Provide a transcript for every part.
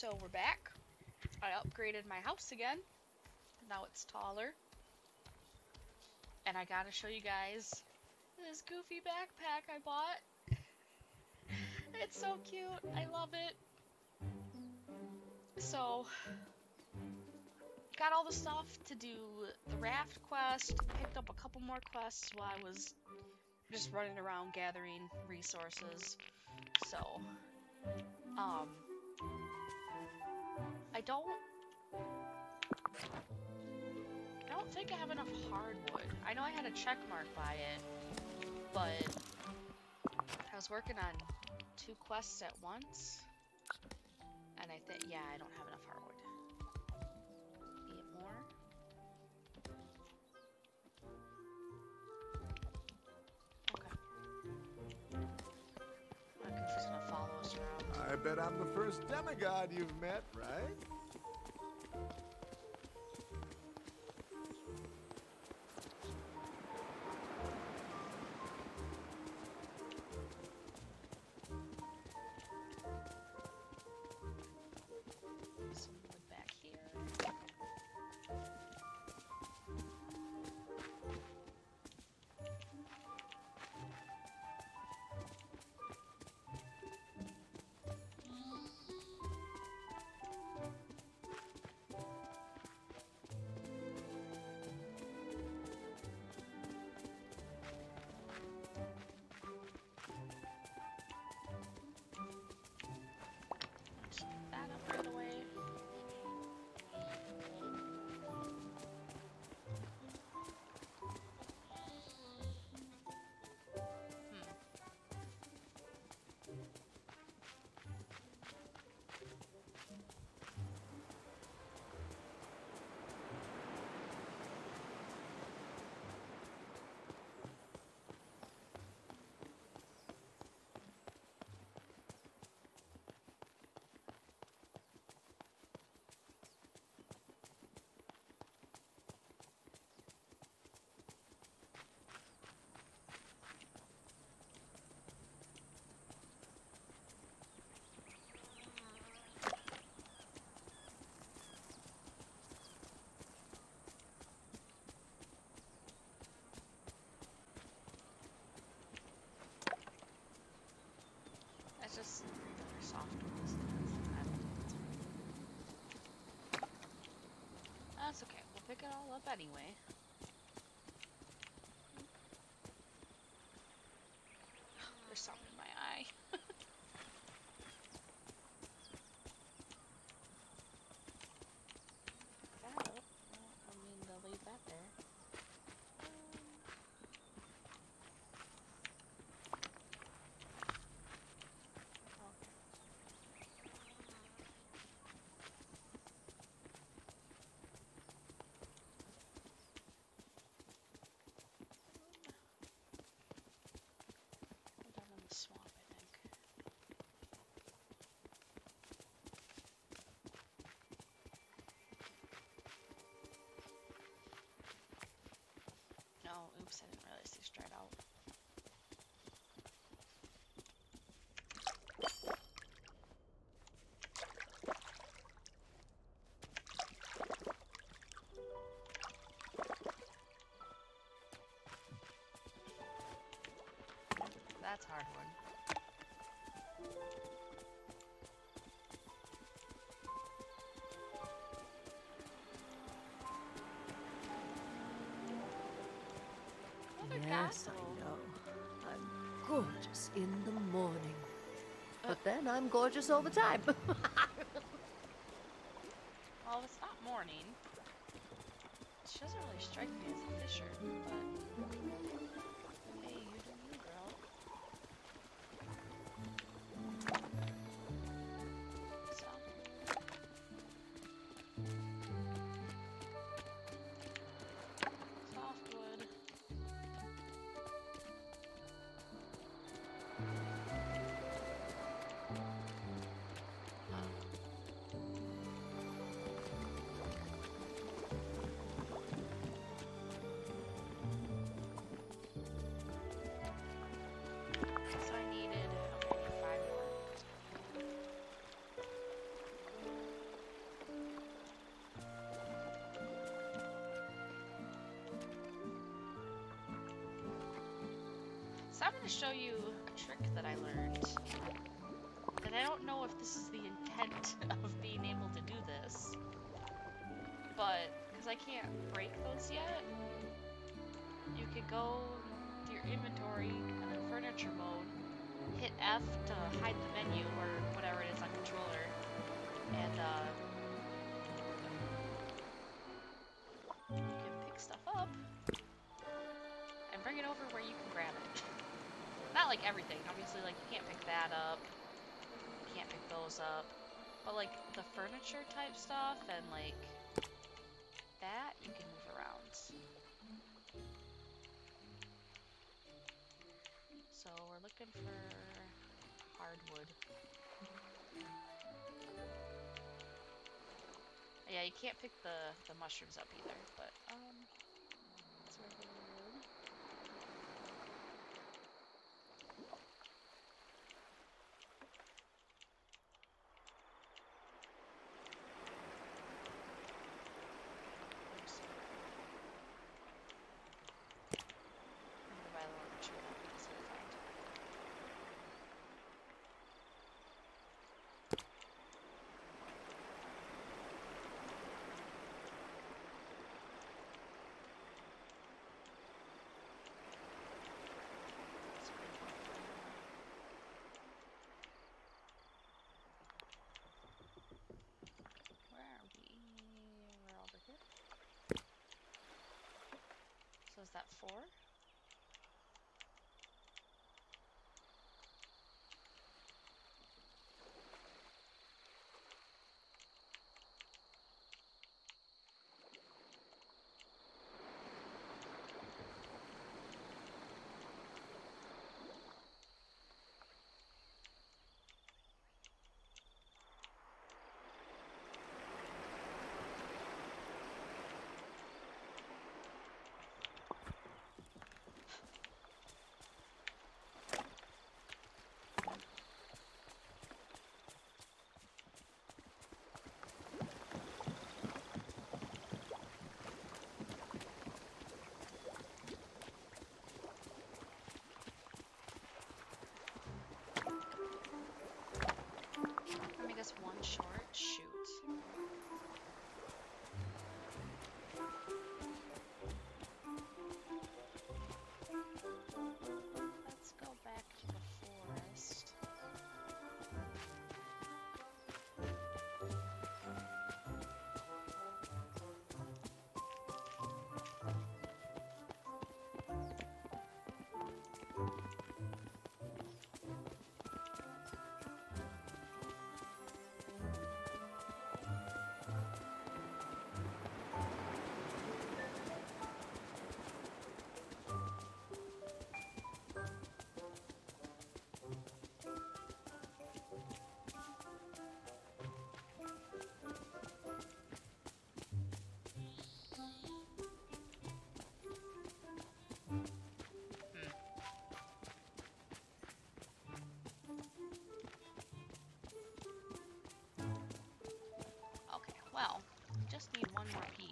So we're back. I upgraded my house again. Now it's taller. And I gotta show you guys this goofy backpack I bought. it's so cute. I love it. So, got all the stuff to do the raft quest. Picked up a couple more quests while I was just running around gathering resources. So, um, I don't, I don't think I have enough hardwood. I know I had a check mark by it, but I was working on two quests at once, and I think, yeah, I don't have enough hardwood. Bet I'm the first demigod you've met, right? Pick it all up anyway. There's something in my eye. That, well, I mean, they'll leave that there. Um, okay. We're down in the swamp, I think. No, oops, I didn't realize these dried out. That's hardwood. Another Yes, castle. I know. I'm gorgeous in the morning. Uh. But then I'm gorgeous all the time. Well, it's not morning. She doesn't really strike me as a fisher, but I'm gonna show you a trick that I learned. And I don't know if this is the intent of being able to do this. But, because I can't break those yet, you could go to your inventory and then furniture mode, hit F to hide the menu or whatever it is on controller, and uh, like everything, obviously, like you can't pick that up, you can't pick those up, but like the furniture type stuff and like that, you can move around. So we're looking for hardwood. Yeah, you can't pick the, the mushrooms up either, but um it's regular wood. Oops. I'm gonna buy a little tree that'll be easy to find. Where are we? We're over here. That four? One short just need one more piece.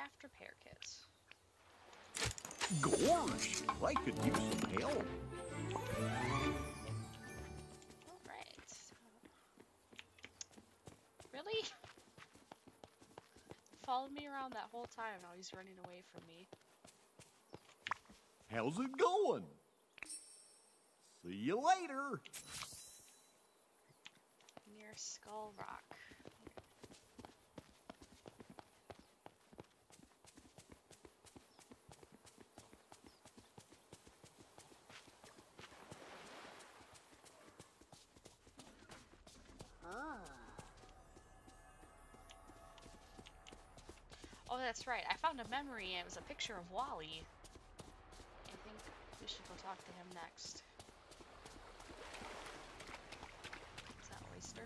Yeah, raft repair kits. Gorge, I could use some help. Alright. Really? Followed me around that whole time, now he's running away from me. How's it going? See you later. Near Skull Rock. Oh, that's right. I found a memory. and It was a picture of WALL-E. I think we should go talk to him next. Is that oyster?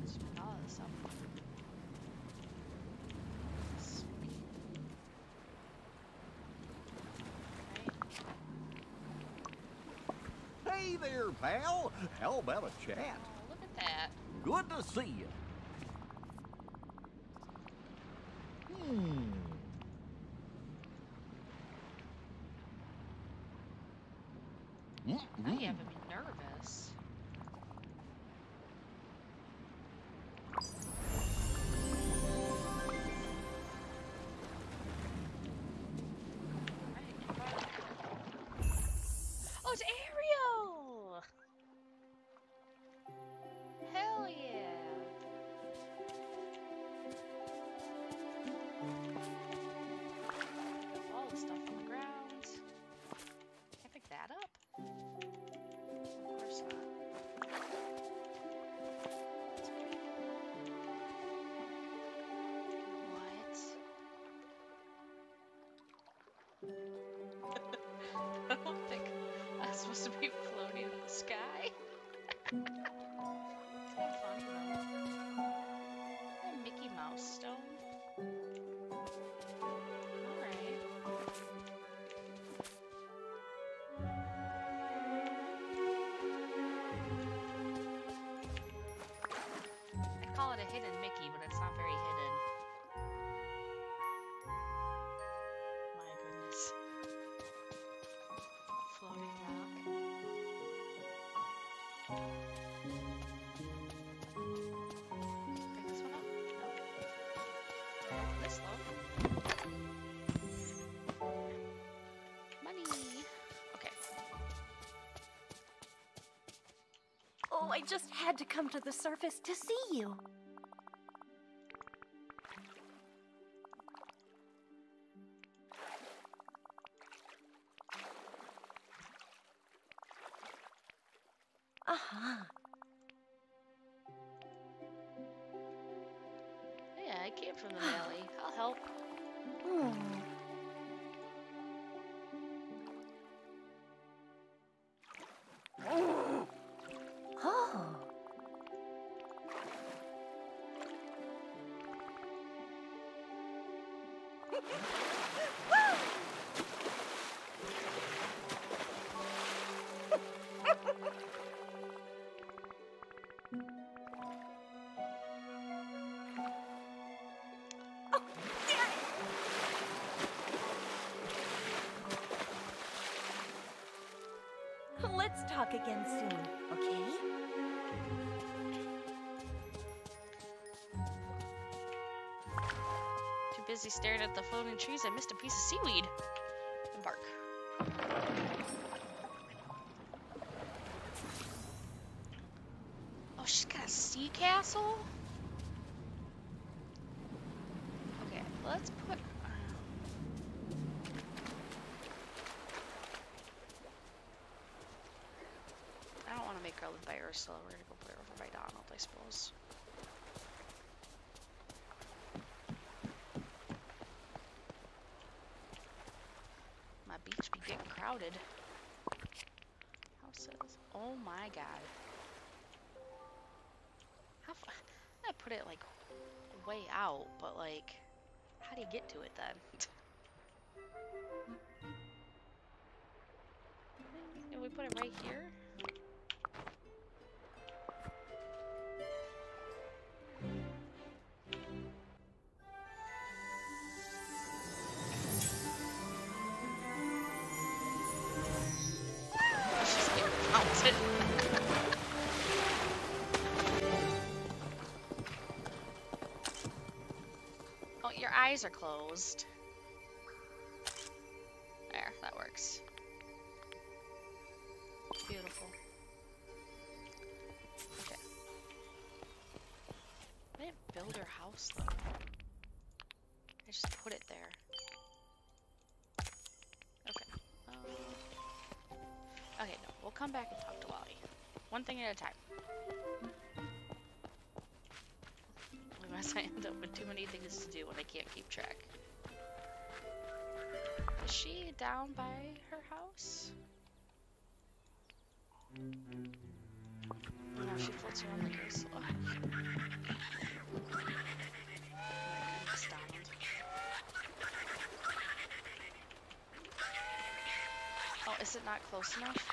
Let's all this up. Right. Hey there, pal. How about a chat? Oh, look at that. Good to see you. A hidden Mickey, but it's not very hidden. My goodness. Floating rock. Pick this one up? No. This low? Money! Okay. Oh, I just had to come to the surface to see you. Too busy staring at the floating trees, I missed a piece of seaweed. And bark. Oh, she's got a sea castle? Okay, let's put. Um, I don't want to make her live by Ursula. We're gonna go put her over by Donald, I suppose. My beach be getting crowded. Houses. Oh my god. How f- I put it like way out, but like, how do you get to it then? Can we put it right here? Eyes are closed. There, that works. Beautiful. Okay. I didn't build her house though. I just put it there. Okay. Um, okay, no, we'll come back and talk to WALL-E. One thing at a time. Unless I end up with too many things to do and I can't keep track. Is she down by her house? No, she floats around. Oh my goodness, Donald. Oh, is it not close enough?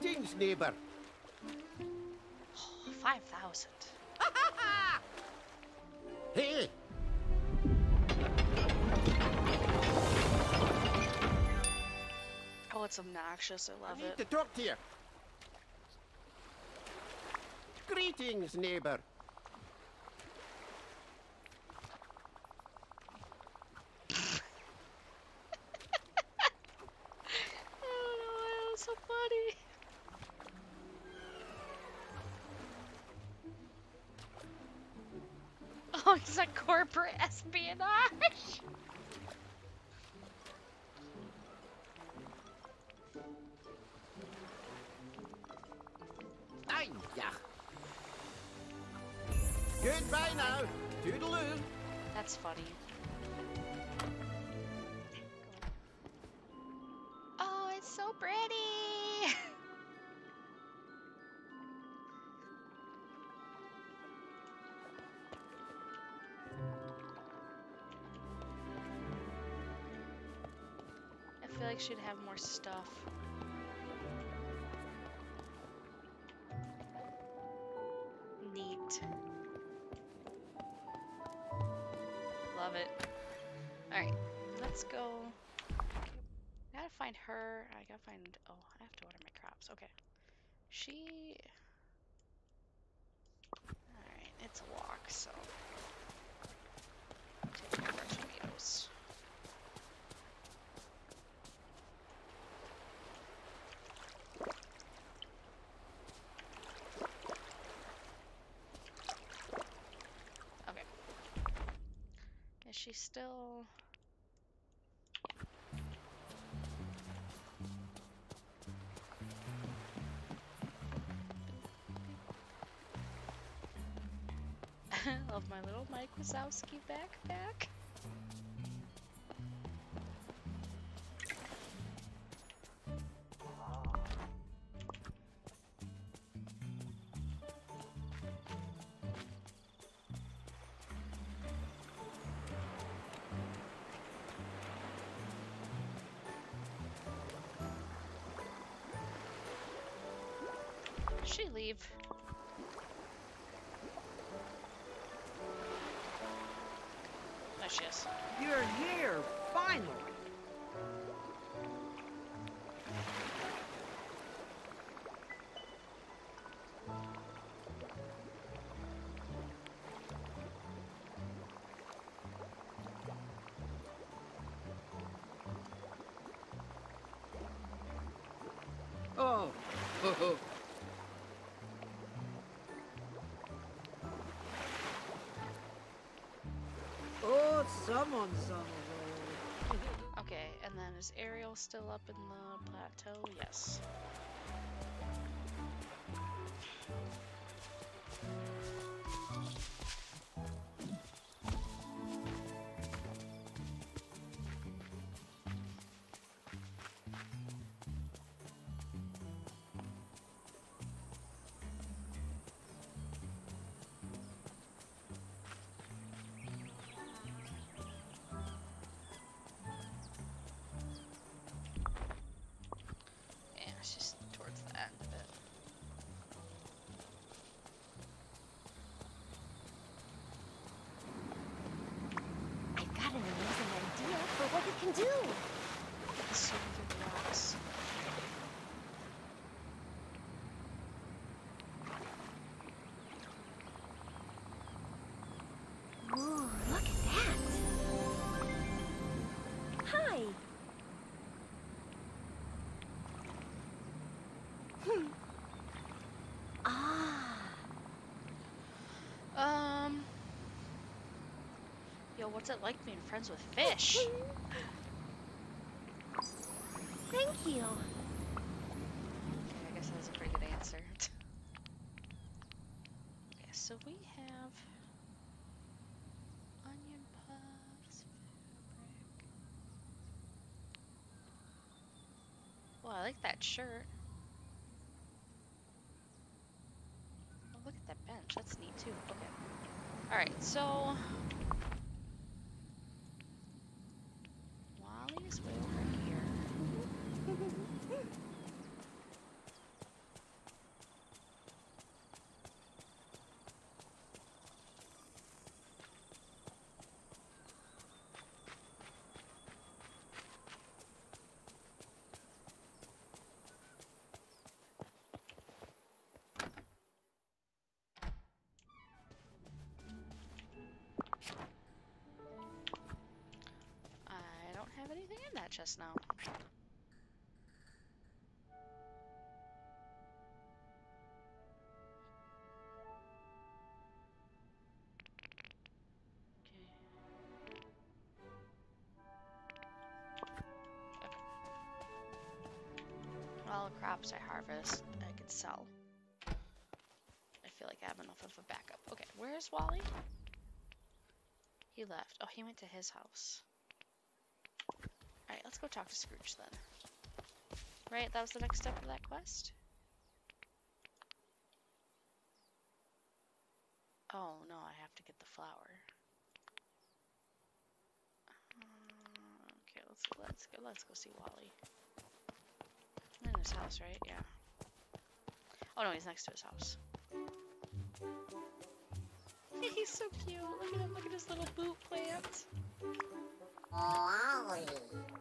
Greetings, neighbor. 5,000. Hey, Oh, it's obnoxious. I I love need it. to talk to you. Greetings, neighbor. Funny. Oh, it's so pretty. I feel like she'd have more stuff. Neat. Let's go. I gotta find her. I gotta find. Oh, I have to water my crops. Okay. She. Alright, it's a walk, so. Take care of our tomatoes. Okay. Is she still? My little Mike Wazowski backpack. Oh. Oh, someone's on the road. Okay, and then is Ariel still up in the plateau? Yes. can do. Look at that. Hi. Hmm. Ah. Um. Yo, what's it like being friends with fish? Thank you. Okay, I guess that's a pretty good answer. okay, so we have onion puffs, fabric. Well, I like that shirt. Oh, look at that bench. That's neat too. Okay. Alright, so that chest now. All the crops I harvest, I could sell. I feel like I have enough of a backup. Okay, where's WALL-E? He left. Oh, he went to his house. Let's go talk to Scrooge then. Right, that was the next step of that quest? Oh no, I have to get the flower. Uh, okay, let's go, let's go let's go see WALL-E. In his house, right? Yeah. Oh no, he's next to his house. he's so cute. Look at him, look at his little boot plant. Just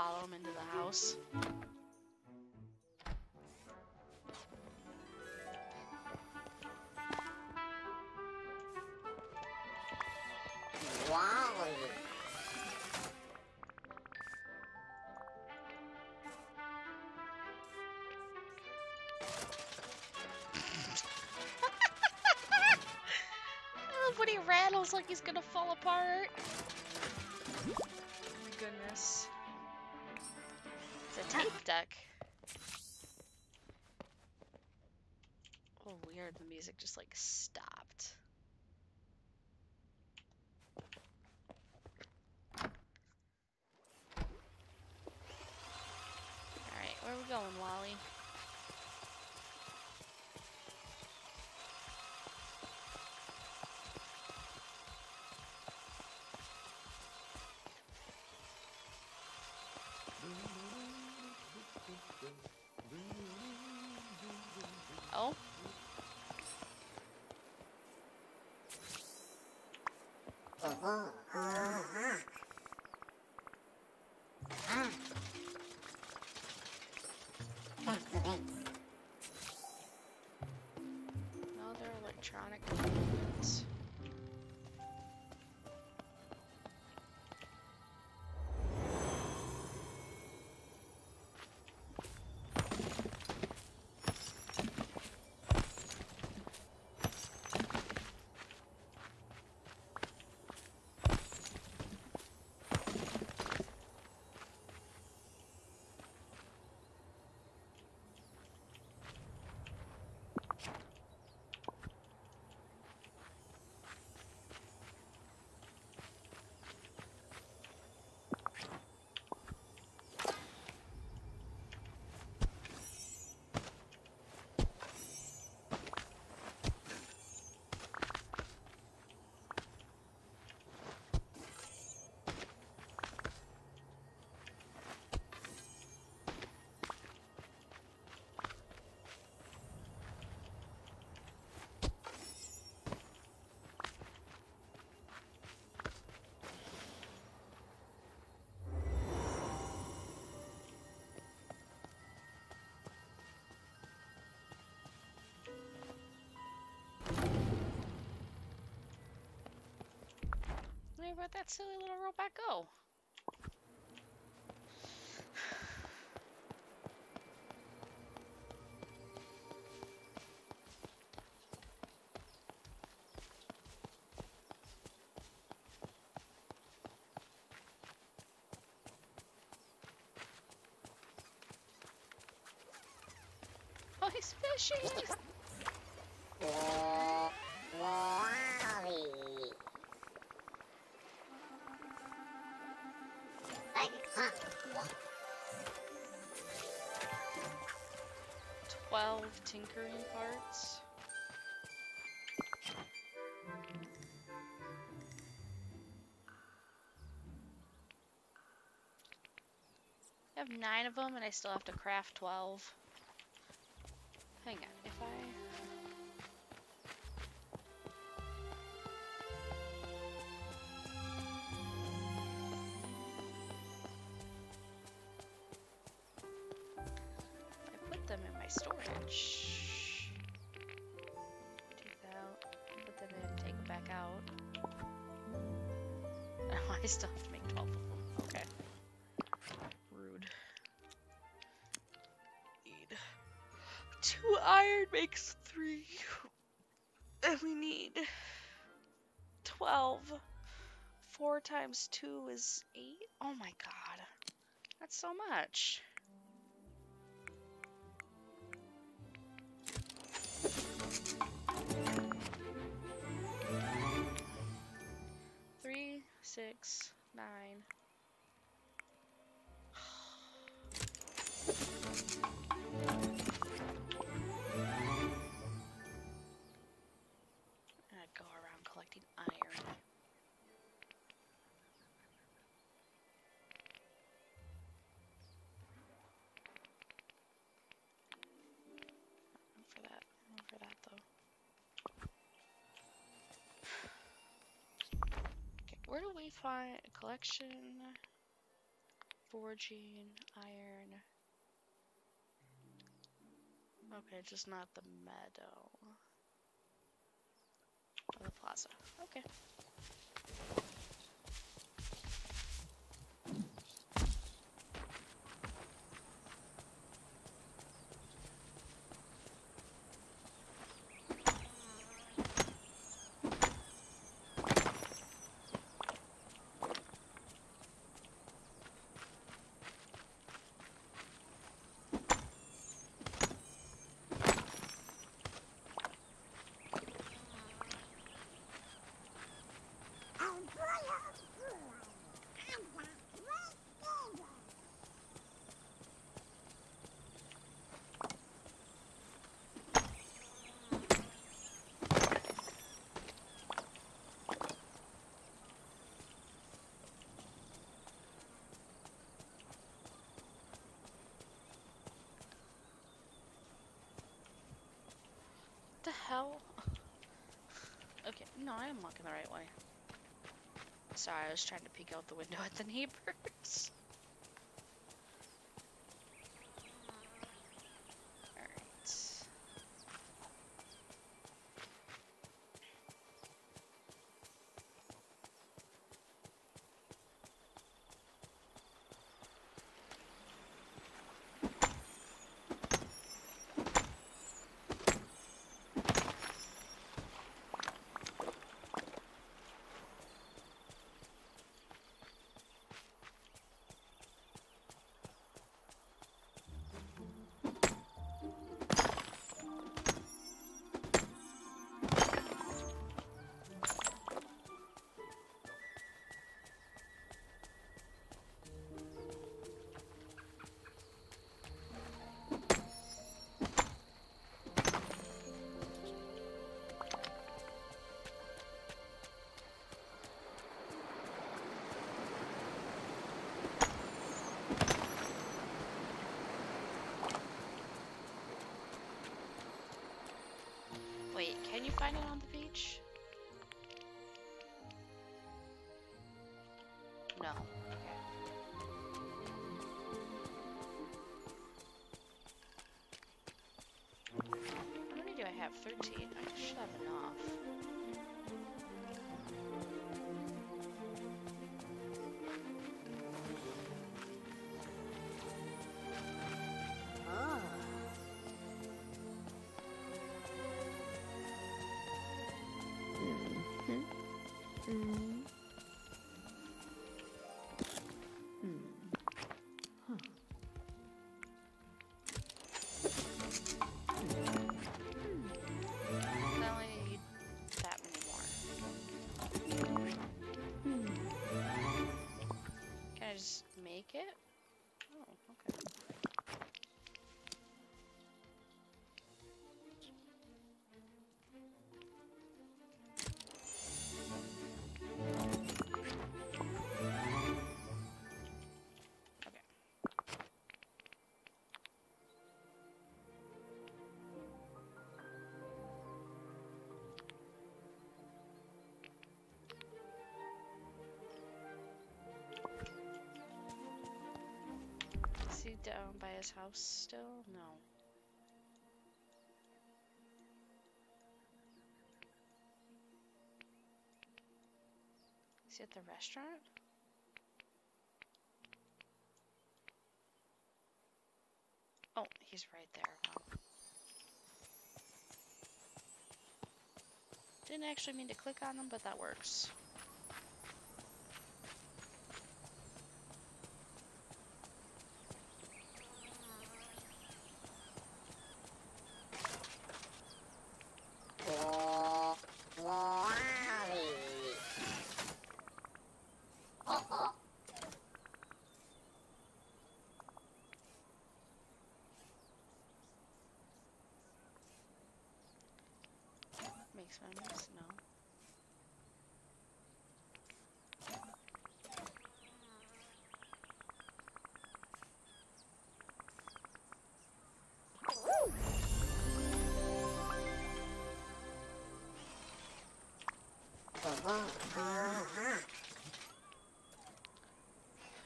follow him into the house. Love when he rattles like he's gonna fall apart. Music just like stopped. Ah, ah, ah. Where'd that silly little robot go? Oh, he's fishing! tinkering parts. I have nine of them and I still have to craft 12. Times two is eight. Oh my god. That's so much. Where do we find a collection? Forging, iron. Okay, just not the meadow. Or the plaza. Okay. The hell? Okay, no, I am looking the right way. Sorry, I was trying to peek out the window at the neighbors. find it on the beach? No. Okay. How many do I have? 13. I should have enough. うん。Down by his house still? No. Is he at the restaurant? Oh, he's right there. Wow. Didn't actually mean to click on him, but that works.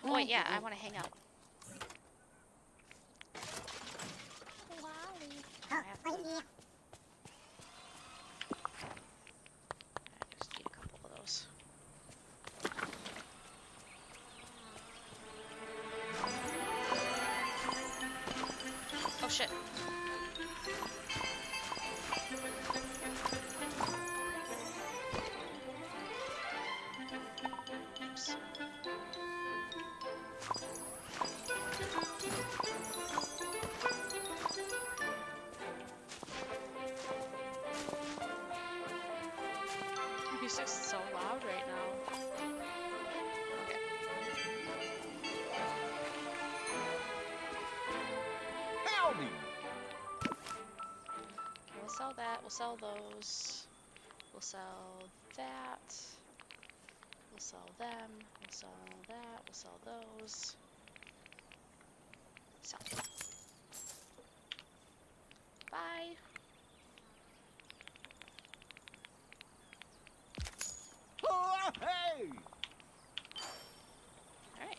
Wait, yeah, I want to hang out. That. We'll sell those. We'll sell that. We'll sell them. We'll sell that. We'll sell those. Sell. Bye. Oh, hey! Alright.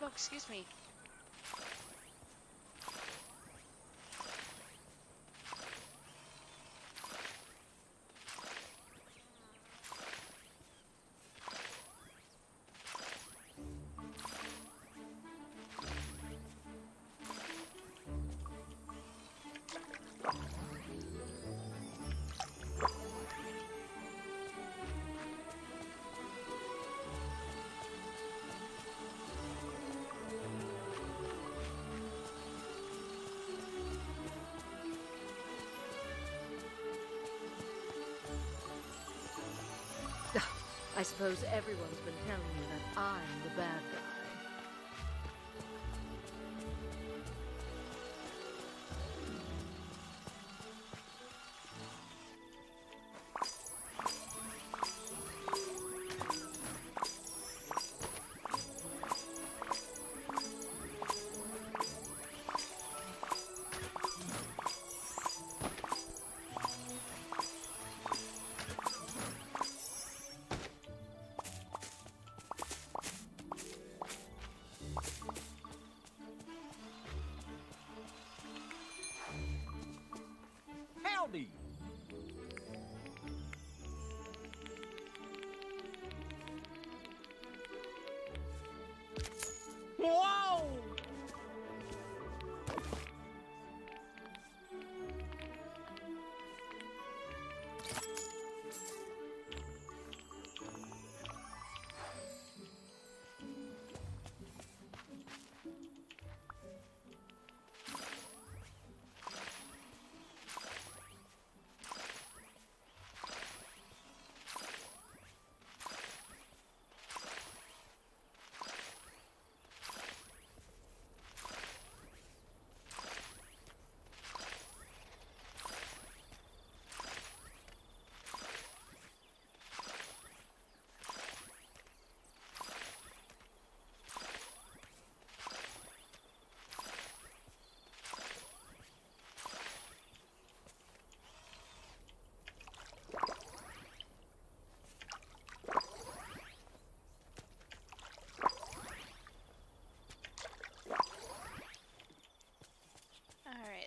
Oh, excuse me. I suppose everyone's been telling you that I'm the bad guy.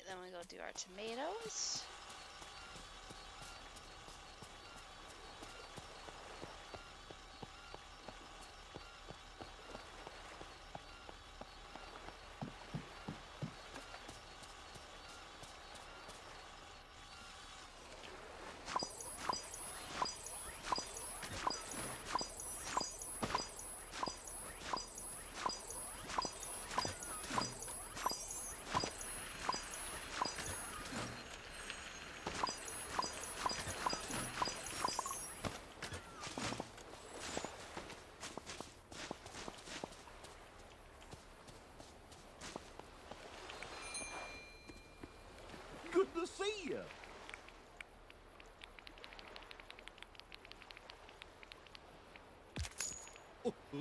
then we go do our tomatoes.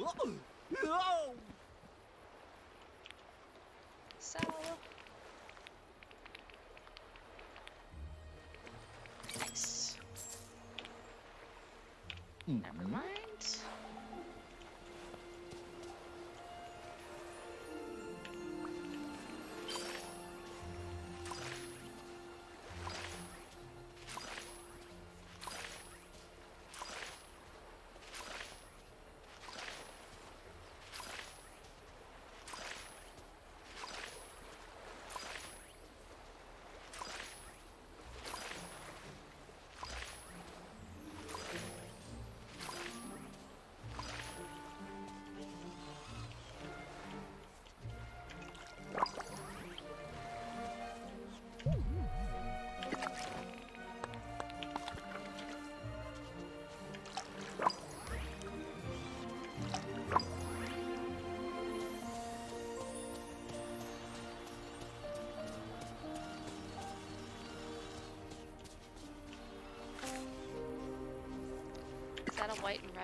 Oh,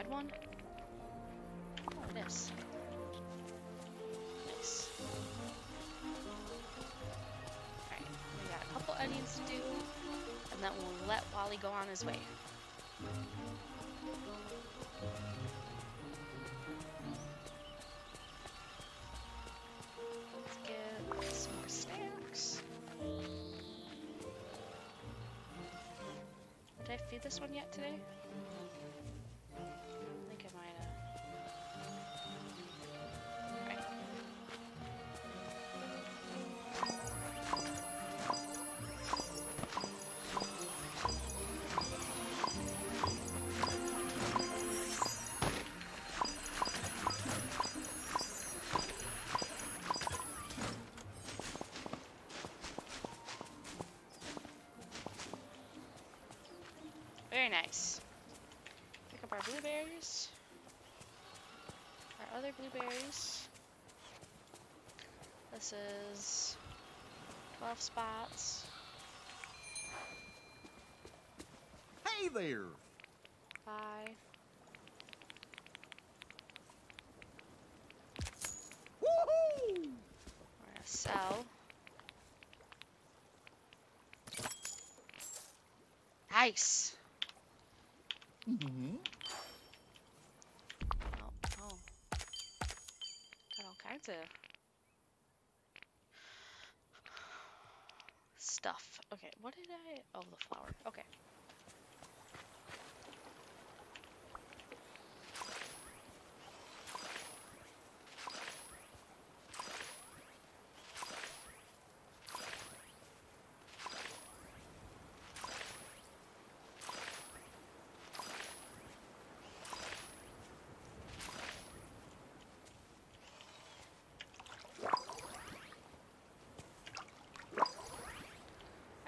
red one? Oh, it is. Nice. Alright, we got a couple onions to do, and then we'll let WALL-E go on his way. Let's get some snacks. Did I feed this one yet today? Very nice. Pick up our blueberries. Our other blueberries. This is 12 spots. Hey there. Bye. Woohoo! We're gonna sell. Nice. Mm-hmm. Oh, oh. Got all kinds of stuff. Okay, what did I? Oh, the flower. Okay.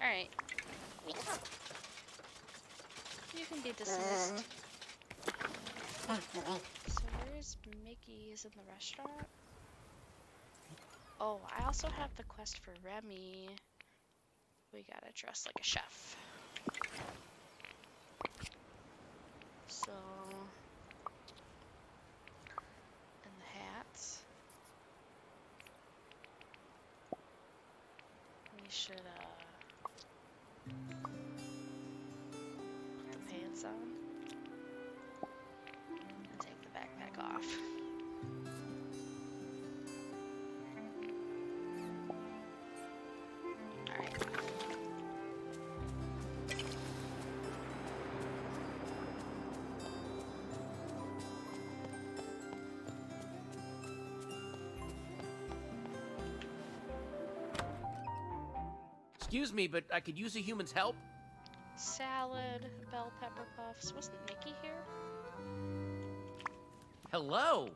Alright. You can be dismissed. Mm. So where's Mickey? Is in the restaurant? Oh, I also have the quest for Remy. We gotta dress like a chef. Excuse me, but I could use a human's help. Salad, bell pepper puffs. Wasn't Nikki here? Hello.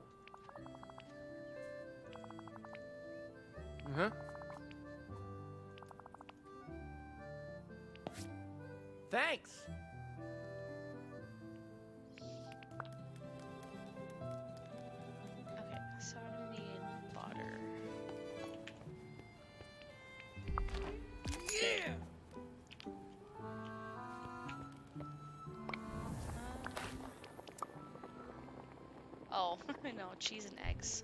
Oh, no, cheese and eggs.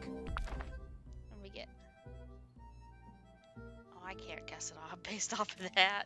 Magic. And we get. Oh, I can't guess it off based off of that.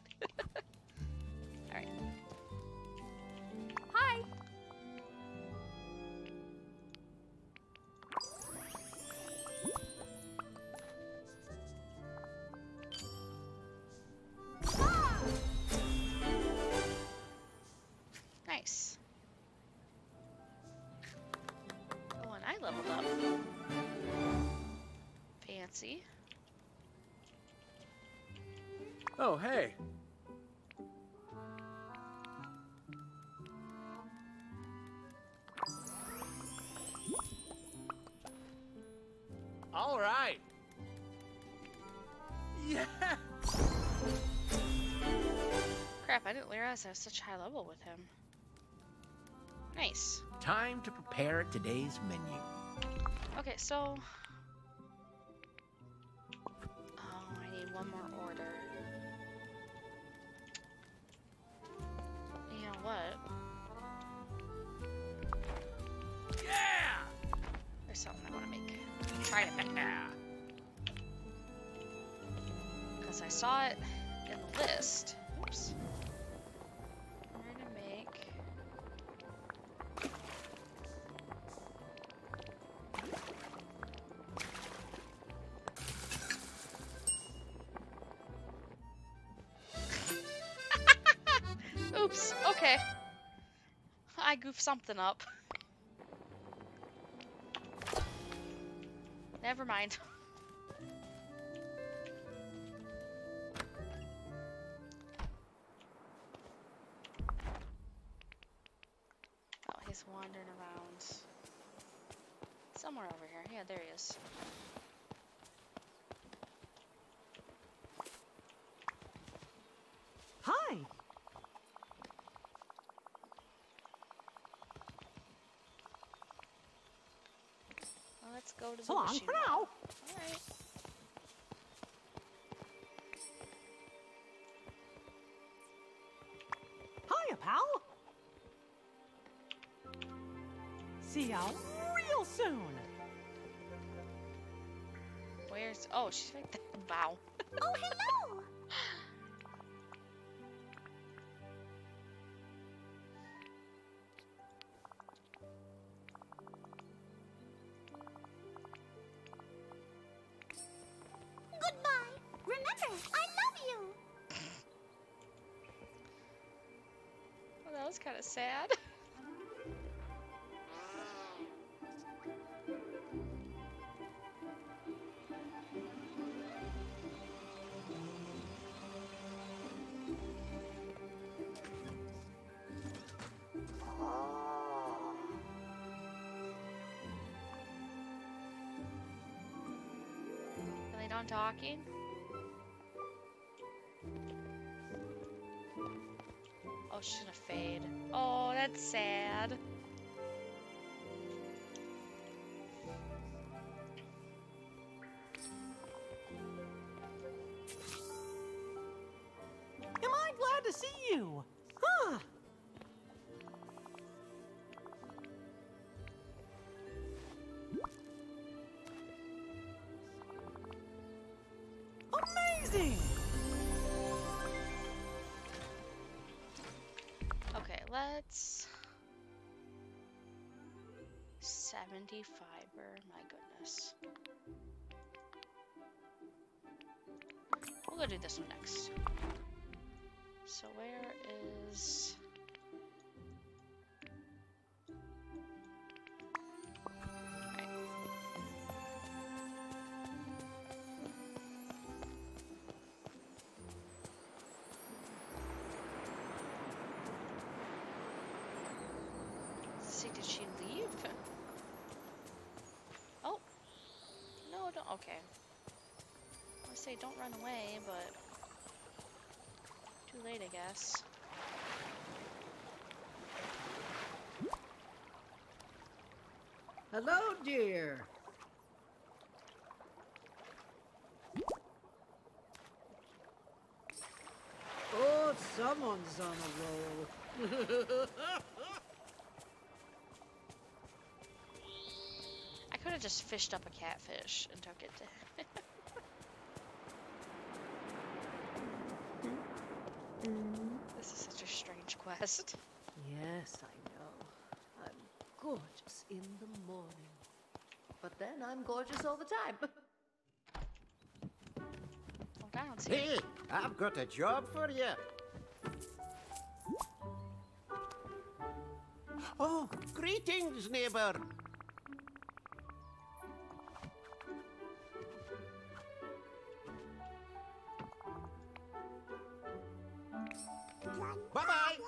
Crap, I didn't realize I was such high level with him. Nice. Time to prepare today's menu. Okay, so. I goofed something up. Never mind. Well, let's go to So long for well. now. Alright. Hiya, pal. See ya real soon. Where's... Oh, she's right there. Wow. Oh, hello. Was kind of sad. Are they done talking? She's gonna fade. Oh, that's sad. Am I glad to see you? Huh? Amazing! Let's. 70 fiber, my goodness. We'll go do this one next. So, where is. Okay. I say don't run away, but. Too late, I guess. Hello, dear. Oh, someone's on a roll. have just fished up a catfish and took it to. this is such a strange quest. Yes, I know. I'm gorgeous in the morning. But then I'm gorgeous all the time. Hold on, see. Hey, I've got a job for you. Oh, greetings, neighbor. Bye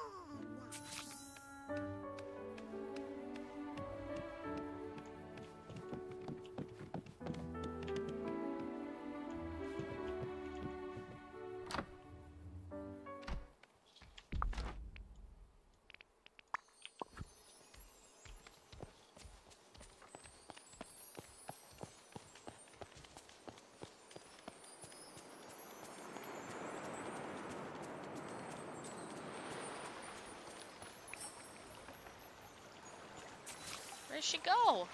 She go?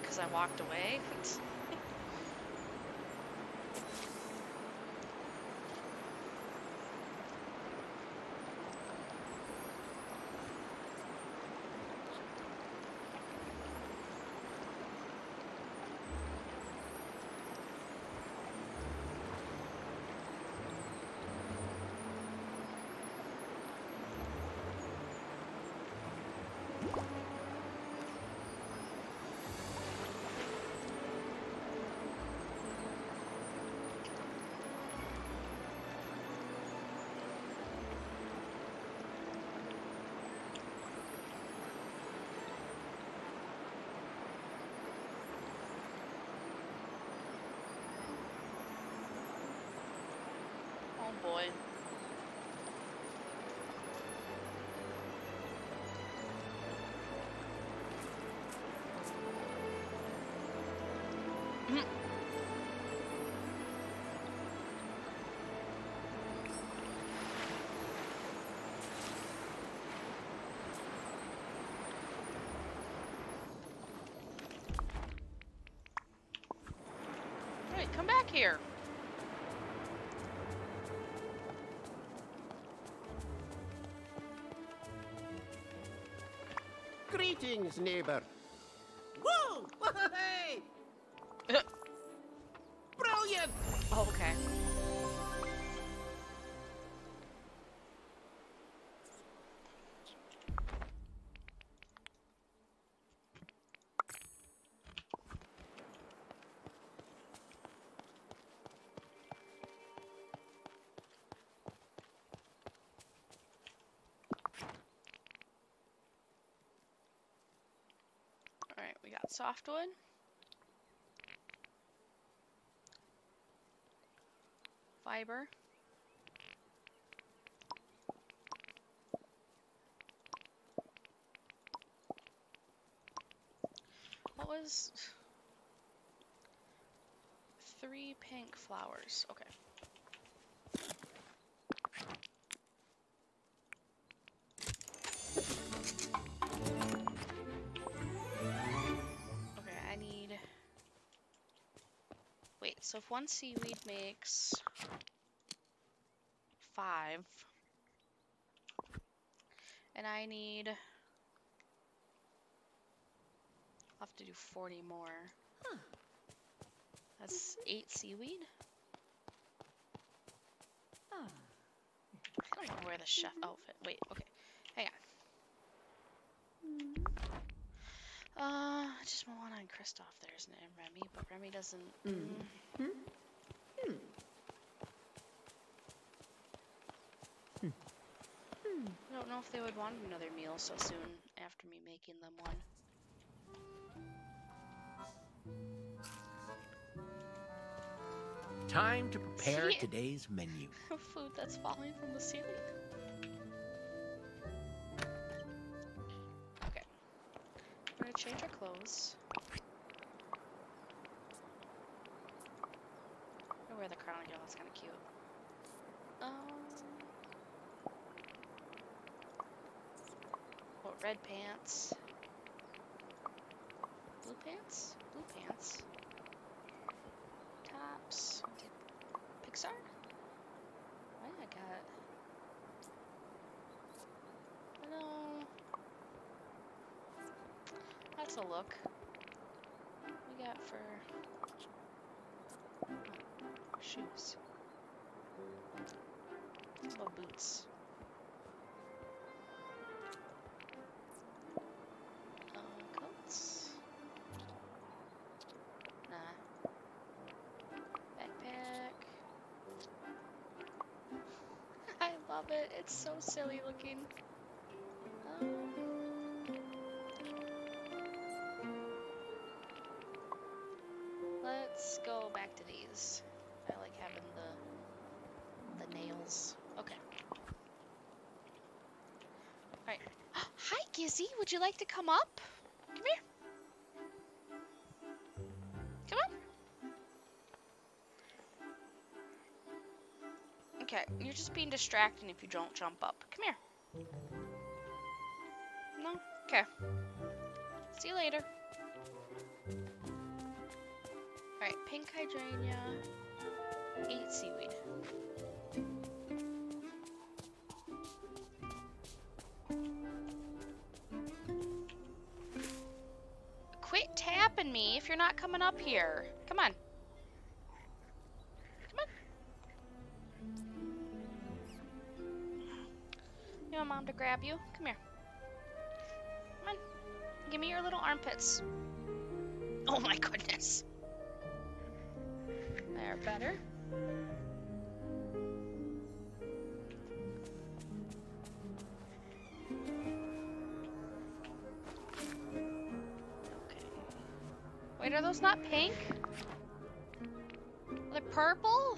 Because I walked away? Come back here. Greetings, neighbor. Softwood. Fiber. What was three pink flowers? Okay. If one seaweed makes five, and I need. I'll have to do 40 more. Huh. That's eight seaweed? Ah, I don't know where the chef outfit. Wait, okay. Hang on. Uh, just Moana and Kristoff there, isn't it? And Remy, but Remy doesn't. Mhm. mm. I don't know if they would want another meal so soon after me making them one. Time to prepare See? today's menu. Food that's falling from the ceiling. Okay. We're gonna change our clothes. I that's kinda cute. Um Oh, red pants. Blue pants? Blue pants. Tops. Pixar? Why I got Hello. That's a look. Shoes. Boots? Coats? Nah. Backpack. I love it. It's so silly looking. Gizzy. Would you like to come up? Come here. Come on. Okay, you're just being distracting if you don't jump up. Come here. No? Okay. See you later. Alright, pink hydrangea, eight seaweed. If you're not coming up here. Come on. Come on. You want mom to grab you? Come here. Come on. Give me your little armpits. Oh my goodness. They're better. Those not pink? They're purple?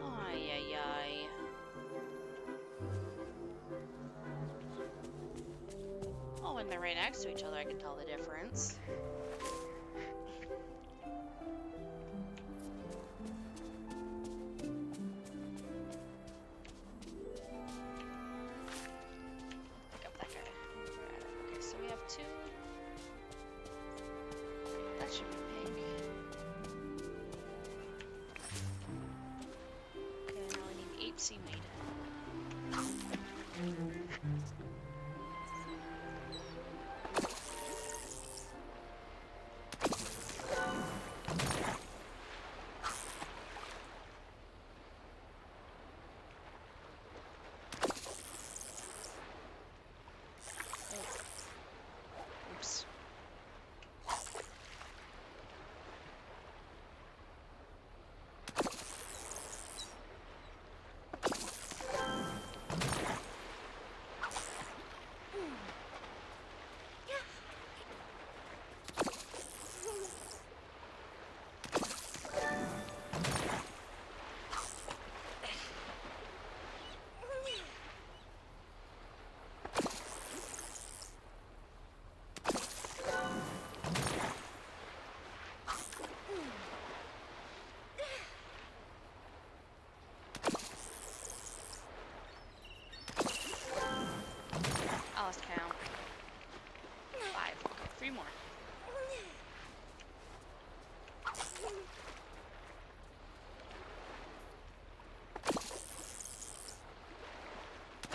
Ay, ay, ay. Oh, when they're right next to each other, I can tell the difference.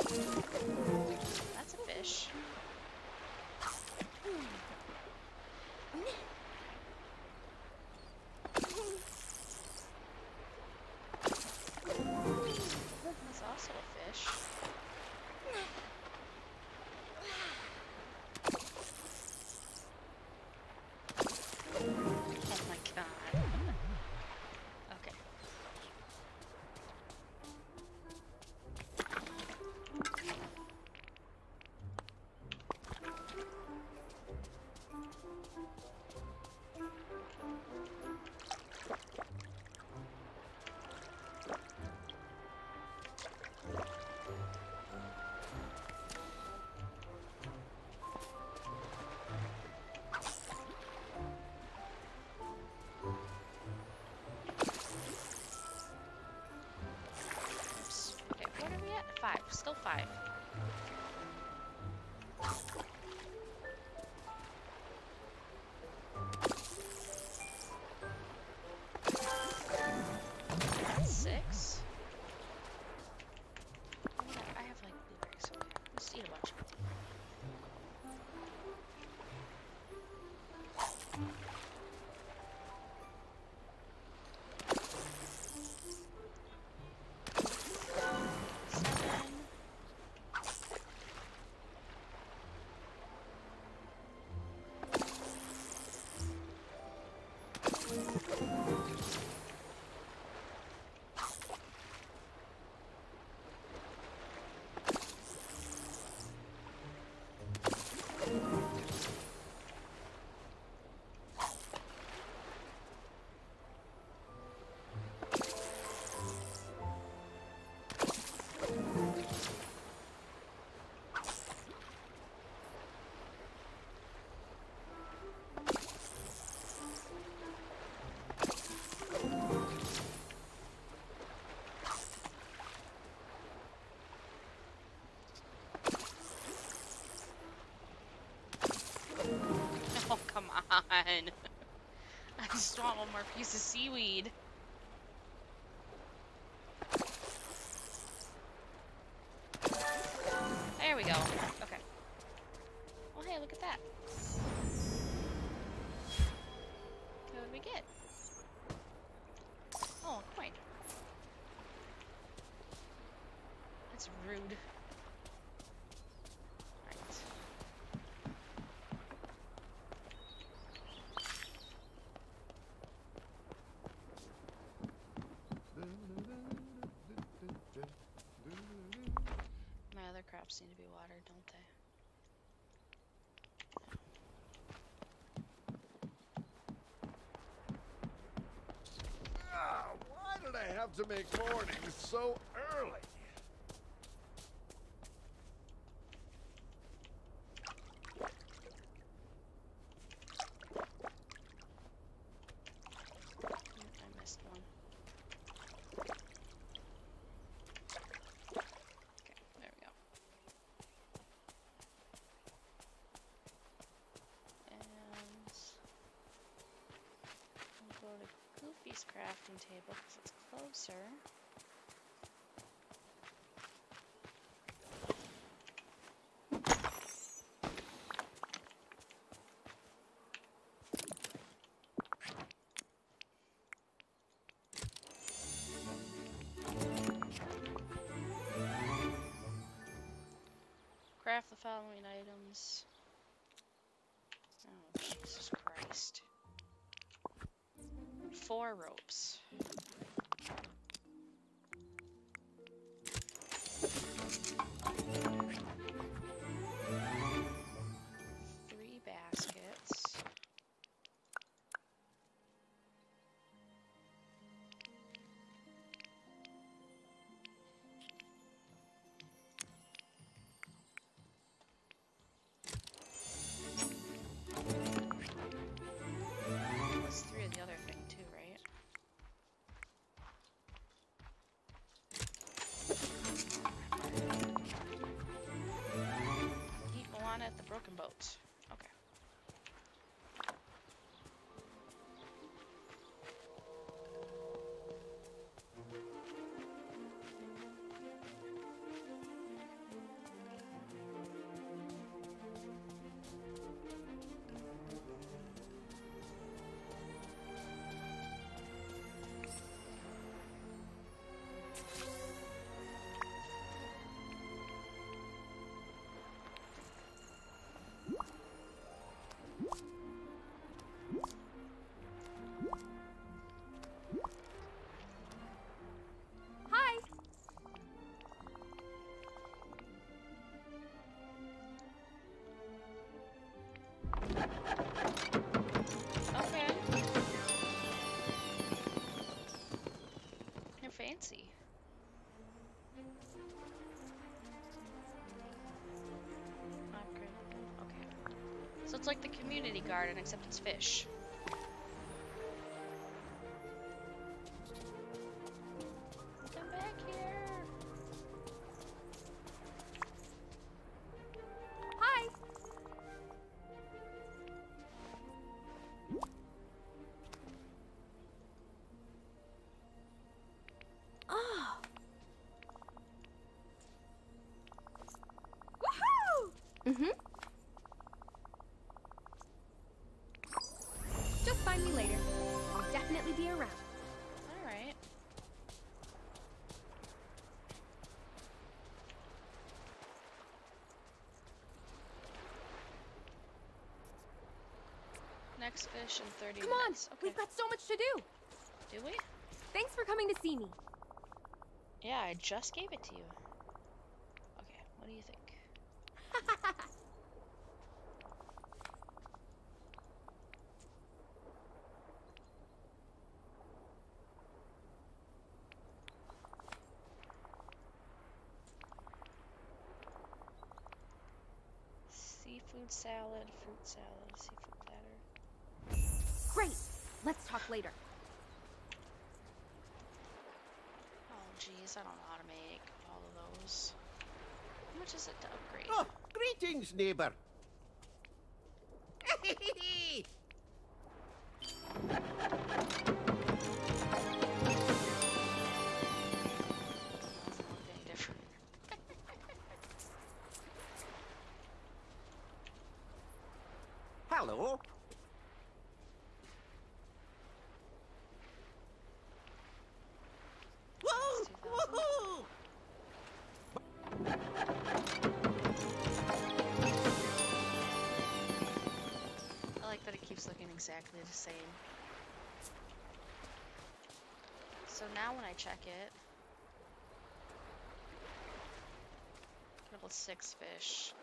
That's a fish. Five. Still five. on. I just want one more piece of seaweed. crops need to be watered, don't they? Ah, why did I have to make morning so early? following items. Oh, Jesus Christ. Four rope. Fancy. Okay. So it's like the community garden, except it's fish. Next fish in 30 Come on. Okay. we've got so much to do. Do we? Thanks for coming to see me. Yeah, I just gave it to you. Okay, what do you think? Seafood salad, fruit salad, seafood. Let's talk later. Oh, jeez, I don't know how to make all of those. How much is it to upgrade? Oh, greetings, neighbor. Exactly the same. So now when I check it, level 6 fish,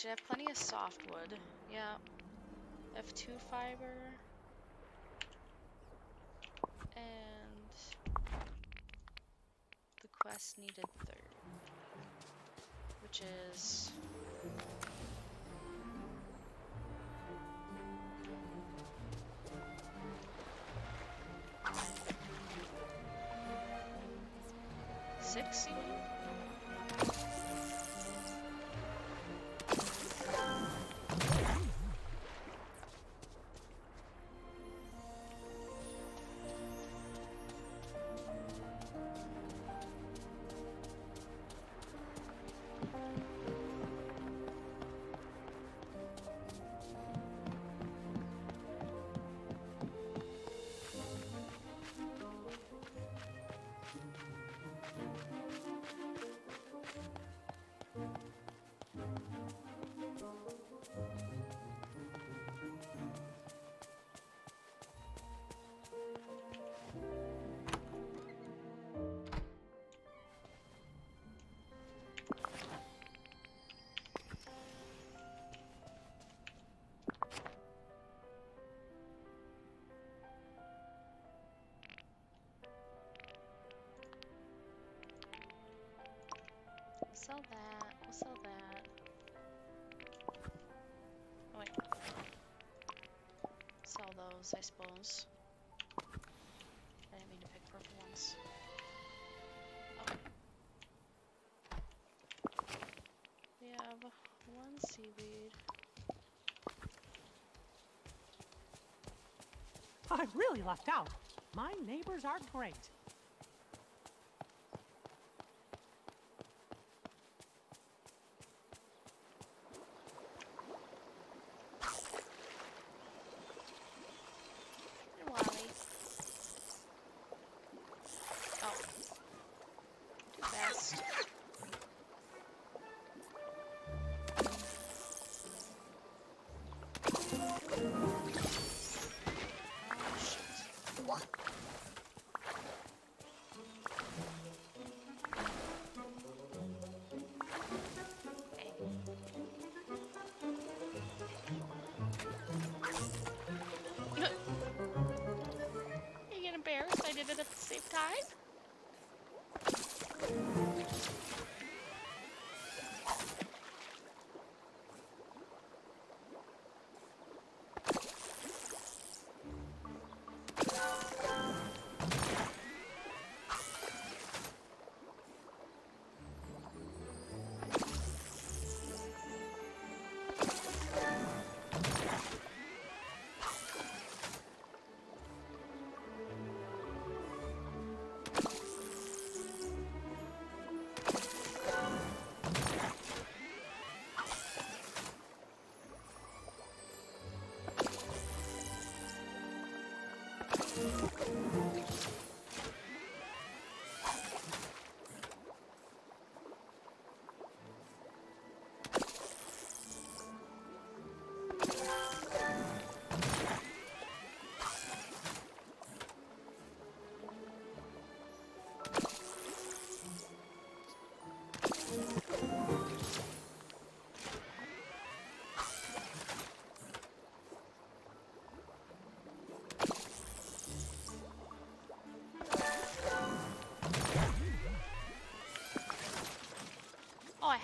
should have plenty of softwood. Yeah. F2 fiber. And the quest needed third. Which is six, sell that. We'll sell that. Oh, wait. Sell those, I suppose. I didn't mean to pick purple ones. Oh. We have one seaweed. I really lucked out. My neighbors are great.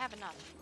Have enough.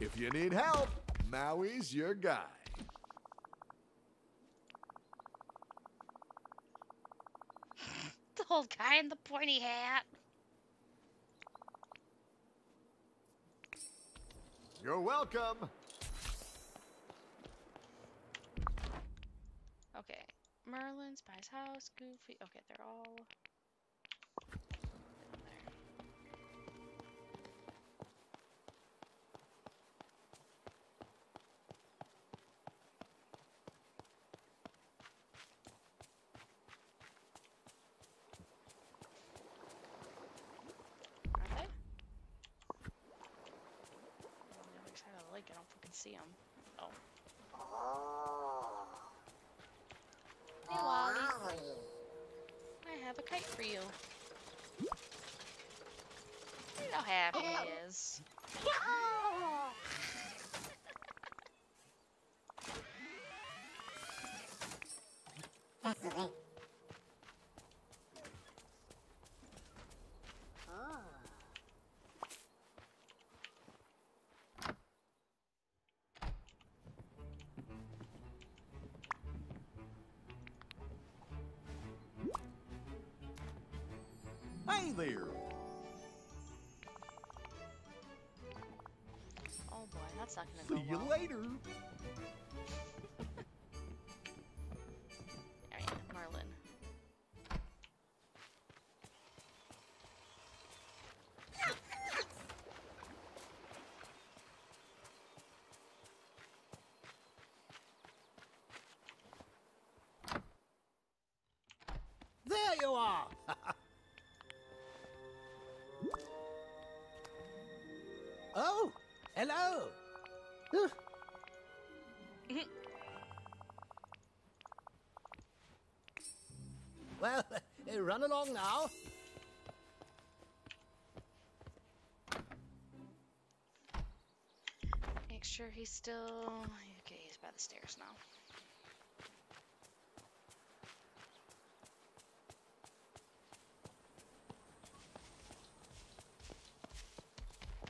If you need help, Maui's your guy. The old guy in the pointy hat. You're welcome. Okay. Merlin, Spy's house, Goofy. Okay, they're all. See them. Oh. Hey, WALL-E. I have a kite for you. Look how happy he oh. is. there. Oh boy, that's not gonna See go you well. later. Alright, Merlin. There you are! Merlin. Hello. well, run along now. Make sure he's still. Okay, he's by the stairs now.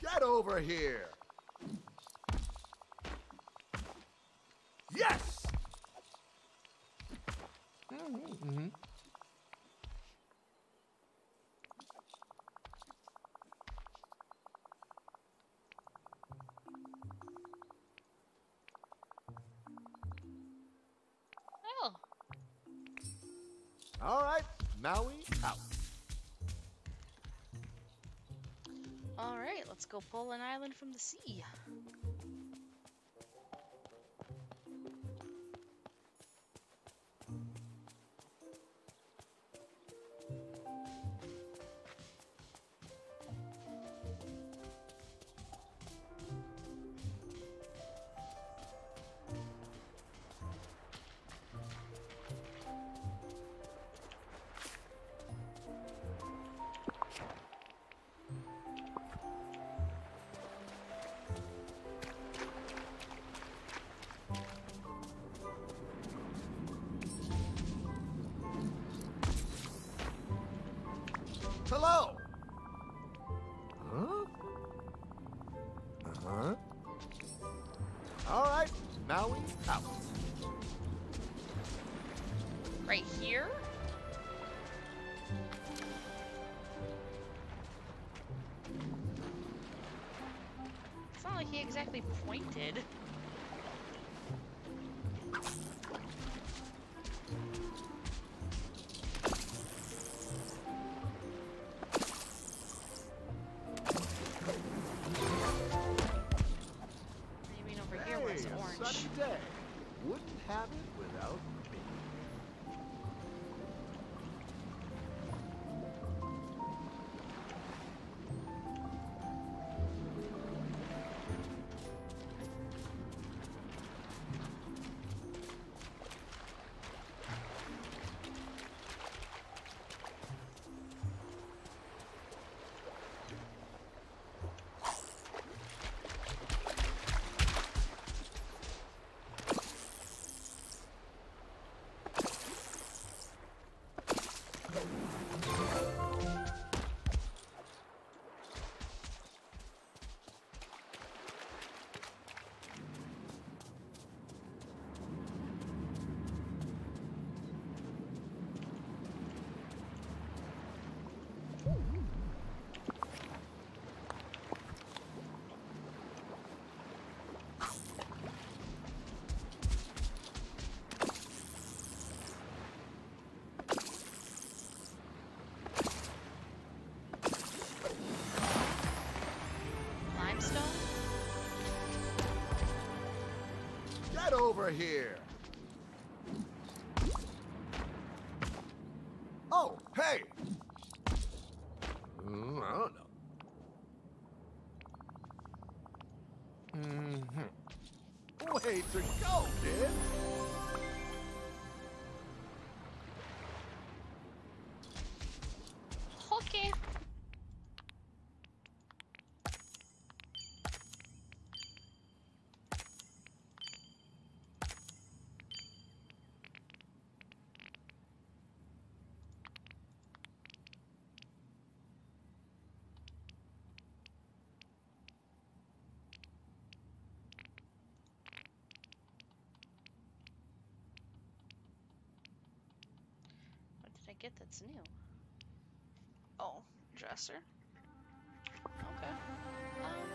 Get over here! From the sea. He exactly pointed. Over here. Oh, hey! Mm, I don't know. Mm-hmm. Way to go, I get that's new? Oh, dresser. Okay. Um,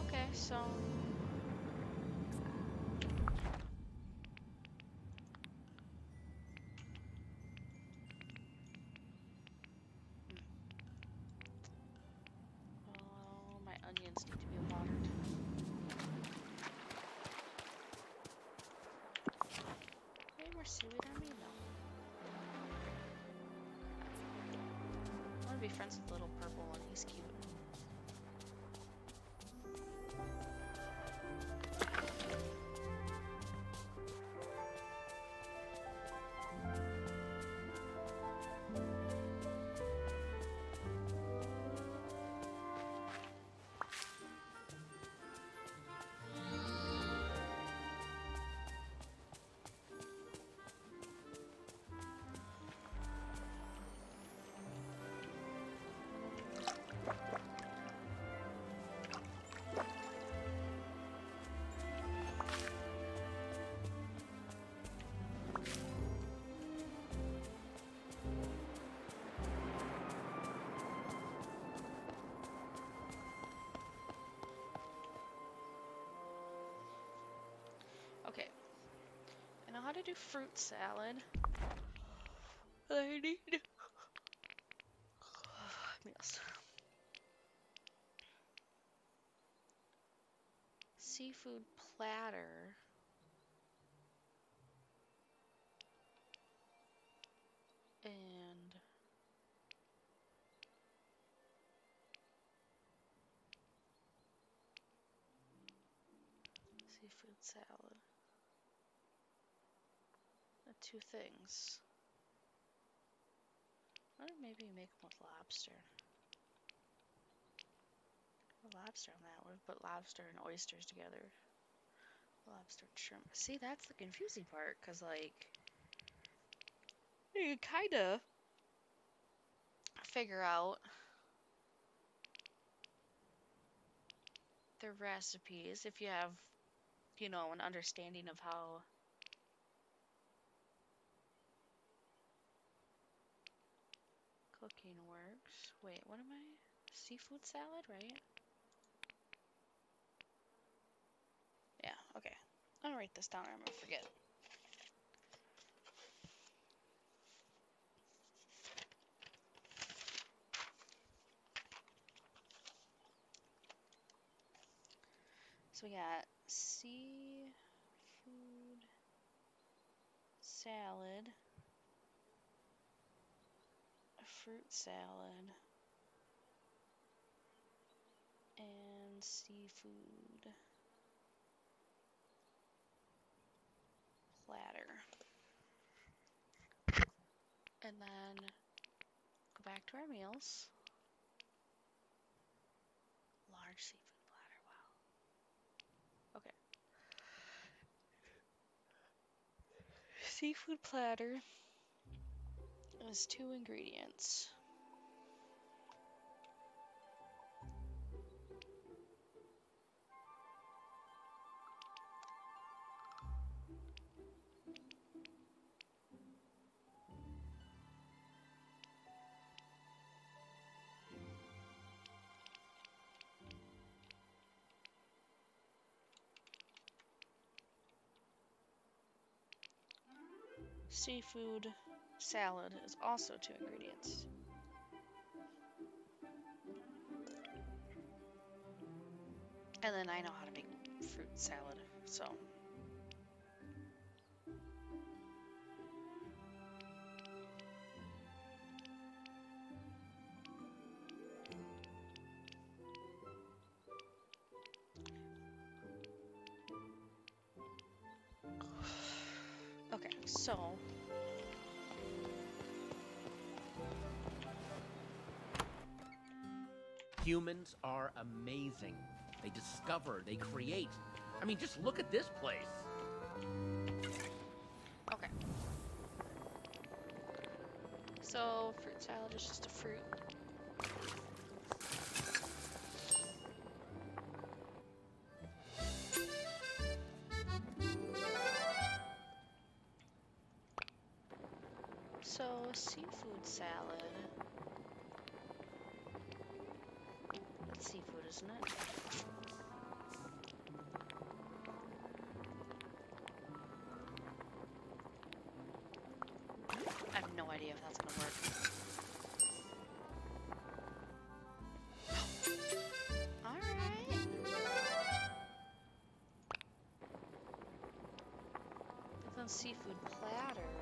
okay, so. Oh, my onions need to be watered. Seaweed on me? No. I want to be friends with Little Purple and he's cute. Know how to do fruit salad. I need meals. Seafood platter. And seafood salad. The two things. Or maybe make them with lobster. Put lobster on that. We'll put lobster and oysters together. Lobster and shrimp. See, that's the confusing part, because, like, you kind of figure out the recipes if you have, you know, an understanding of how cooking works. Wait, what am I? Seafood salad, right? Yeah, okay. I'm gonna write this down or I'm gonna forget. So we got seafood salad, a fruit salad, and seafood platter. And then go back to our meals. Large seafood platter, wow. Okay. Seafood platter is two ingredients. Seafood salad is also two ingredients. And then I know how to make fruit salad, so. Humans are amazing. They discover, they create. I mean, just look at this place. Okay. So, fruit salad is just a fruit. So, seafood salad. Isn't it? I have no idea if that's gonna work. Alright. Seafood platter.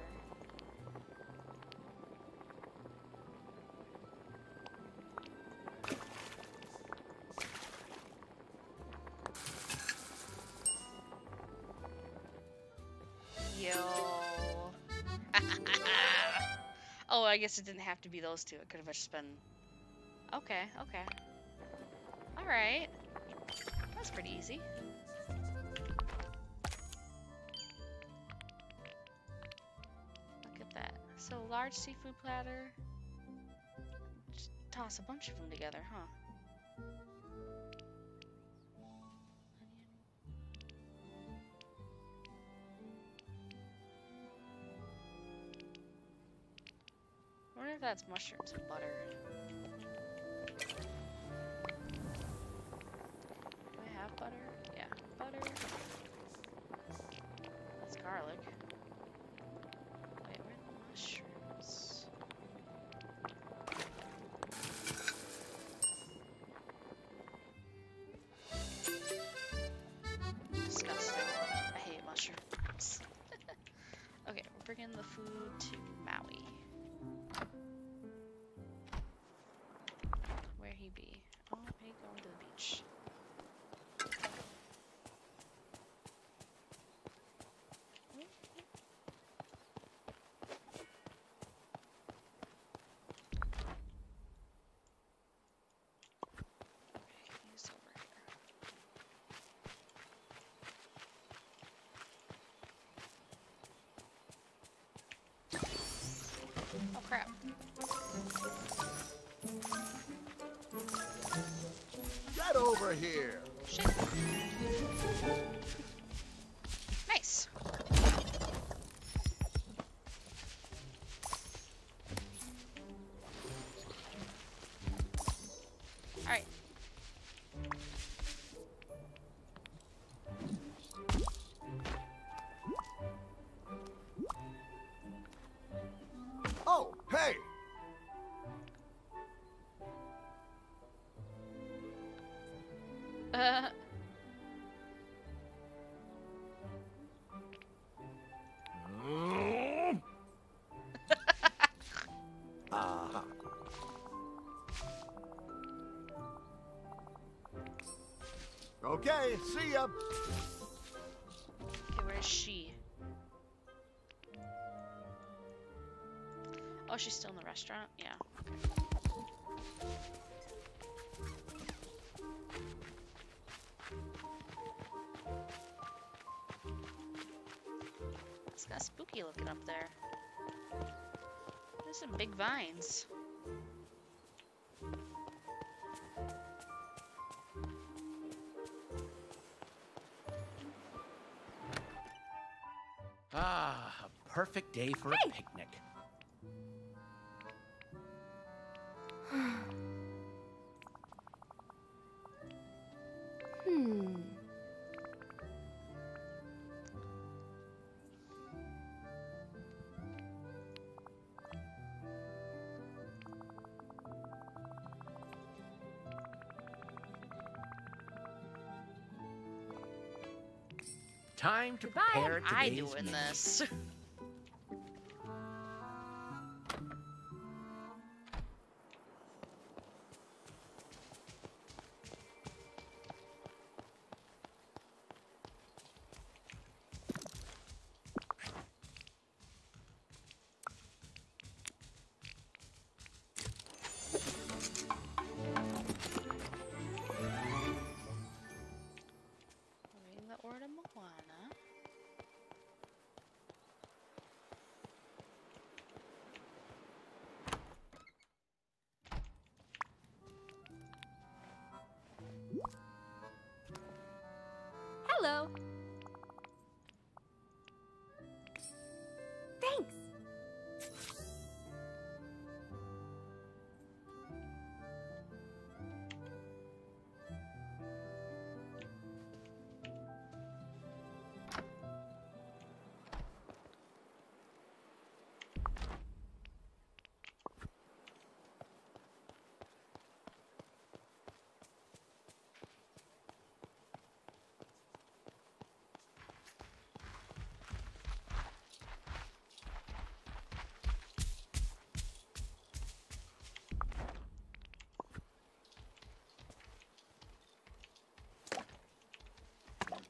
I guess it didn't have to be those two. It could have just been. Okay, okay. Alright. That's pretty easy. Look at that. So, large seafood platter. Just toss a bunch of them together, huh? That's mushrooms and butter. Do I have butter? Yeah, butter. That's garlic. Wait, where are the mushrooms? Disgusting. I hate mushrooms. okay, we're bringing the food to Oh crap. Get over here. Shit. Okay, see ya. okay, where is she? Oh, she's still in the restaurant? Yeah. It's got spooky looking up there. There's some big vines. Day for a picnic. Hmm. Time to Goodbye. prepare I today's doing menu. this.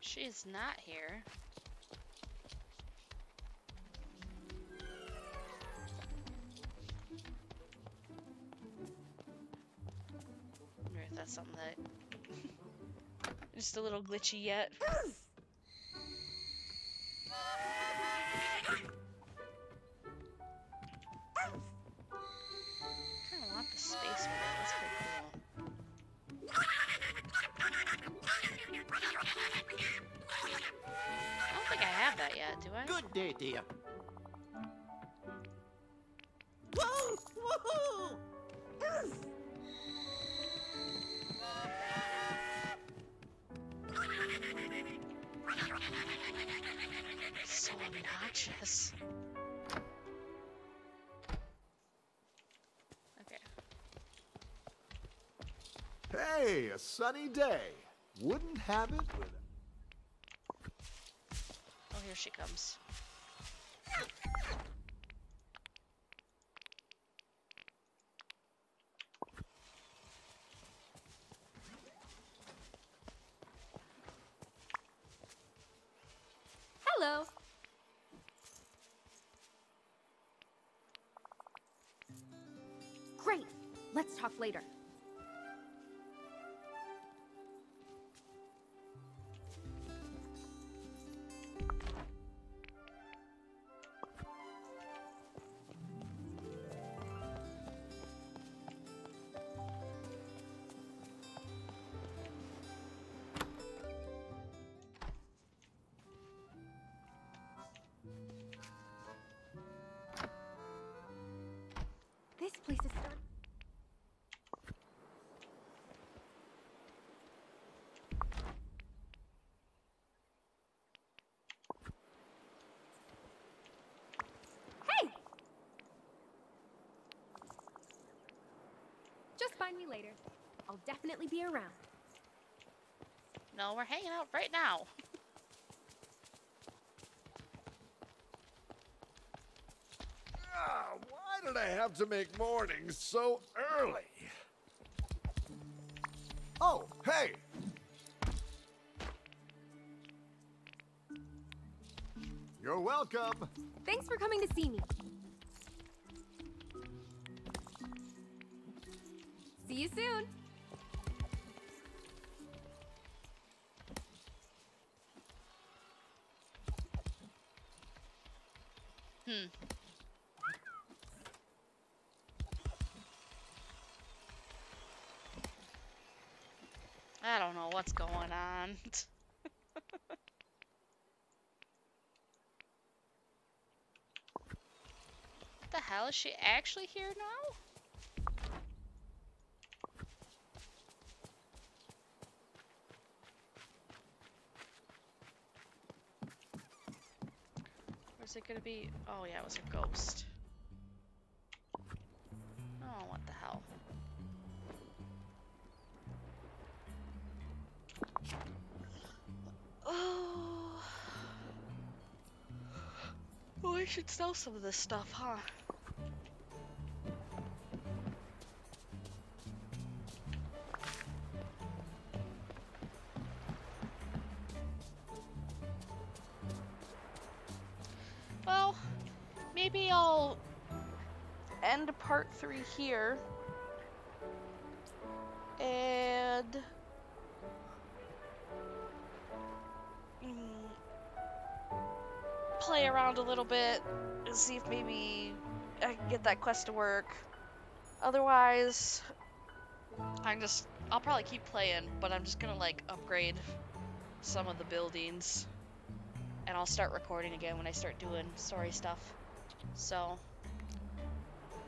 She's not here. I wonder if that's something that... Just a little glitchy yet. Hmm. Sunny day. Wouldn't have it Oh, here she comes. Find me later. I'll definitely be around. No, we're hanging out right now. Ah, why did I have to make mornings so early? Oh, hey! You're welcome. Thanks for coming to see me. Soon. Hmm. I don't know what's going on. what the hell? Is she actually here now? Is it gonna be? Oh yeah, it was a ghost. Oh, what the hell? Oh. Oh, I should sell some of this stuff, huh? Three here. And mm, play around a little bit and see if maybe I can get that quest to work. Otherwise, I'm just I'll probably keep playing, but I'm just gonna like upgrade some of the buildings and I'll start recording again when I start doing story stuff. So,